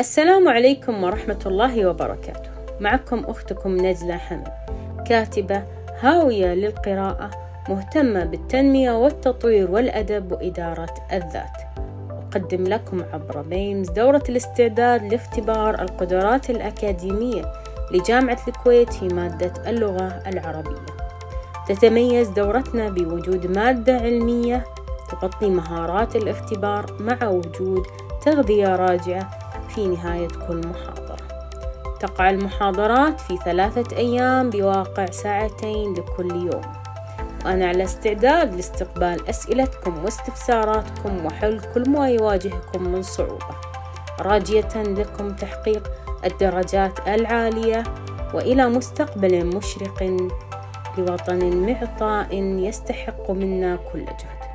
السلام عليكم ورحمة الله وبركاته. معكم أختكم نجلة حمد كاتبة هاوية للقراءة مهتمة بالتنمية والتطوير والأدب وإدارة الذات. أقدم لكم عبر بيمز دورة الاستعداد لاختبار القدرات الأكاديمية لجامعة الكويت في مادة اللغة العربية. تتميز دورتنا بوجود مادة علمية تغطي مهارات الاختبار مع وجود تغذية راجعة في نهاية كل محاضرة. تقع المحاضرات في ثلاثة أيام بواقع ساعتين لكل يوم. وأنا على استعداد لاستقبال أسئلتكم واستفساراتكم وحل كل ما يواجهكم من صعوبة. راجية لكم تحقيق الدرجات العالية وإلى مستقبل مشرق لوطن معطاء يستحق منا كل جهد.